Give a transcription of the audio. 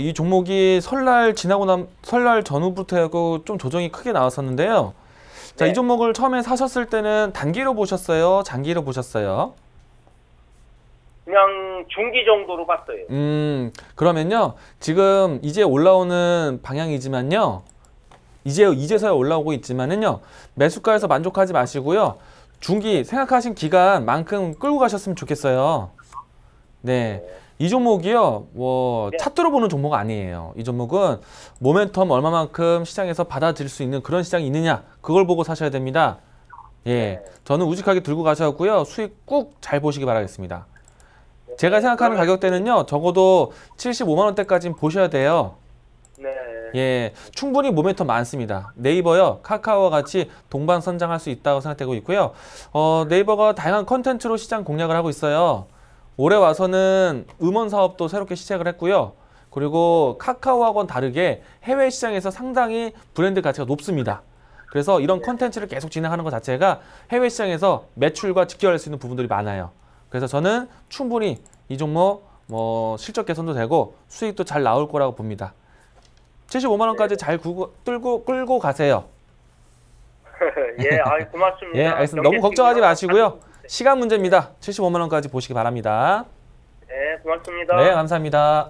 이 종목이 설날 지나고 난 설날 전후부터 하고 좀 조정이 크게 나왔었는데요. 자, 네. 이 종목을 처음에 사셨을 때는 단기로 보셨어요? 장기로 보셨어요? 그냥 중기 정도로 봤어요. 음, 그러면요. 지금 이제 올라오는 방향이지만요. 이제 이제서야 올라오고 있지만은요. 매수가에서 만족하지 마시고요. 중기 생각하신 기간만큼 끌고 가셨으면 좋겠어요. 네. 이 종목이요. 뭐 네. 차트로 보는 종목 아니에요. 이 종목은 모멘텀 얼마만큼 시장에서 받아들일 수 있는 그런 시장이 있느냐. 그걸 보고 사셔야 됩니다. 예. 네. 저는 우직하게 들고 가셔고요. 수익 꾹 잘 보시기 바라겠습니다. 제가 생각하는 가격대는요. 적어도 75만 원대까지는 보셔야 돼요. 네. 예, 충분히 모멘텀 많습니다. 네이버요, 카카오와 같이 동반 선장할 수 있다고 생각되고 있고요. 어, 네이버가 다양한 컨텐츠로 시장 공략을 하고 있어요. 올해 와서는 음원 사업도 새롭게 시작을 했고요. 그리고 카카오하고는 다르게 해외 시장에서 상당히 브랜드 가치가 높습니다. 그래서 이런 컨텐츠를 계속 진행하는 것 자체가 해외 시장에서 매출과 직결할 수 있는 부분들이 많아요. 그래서 저는 충분히 이 종목 뭐 실적 개선도 되고 수익도 잘 나올 거라고 봅니다. 75만 원까지 잘 구고, 끌고 끌고 가세요. 예, 아, 고맙습니다. 예, 알겠습니다. 너무 걱정하지 마시고요. 시간 문제입니다. 75만 원까지 보시기 바랍니다. 네, 고맙습니다. 네, 감사합니다.